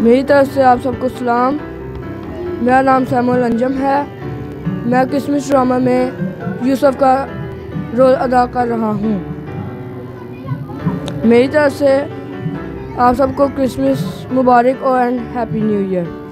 मेरी तरफ़ से आप सबको सलाम। मेरा नाम सैमुअल अंजम है। मैं क्रिसमस ड्रामा में यूसुफ का रोल अदा कर रहा हूँ। मेरी तरफ़ से आप सबको क्रिसमस मुबारक और एंड हैप्पी न्यू ईयर।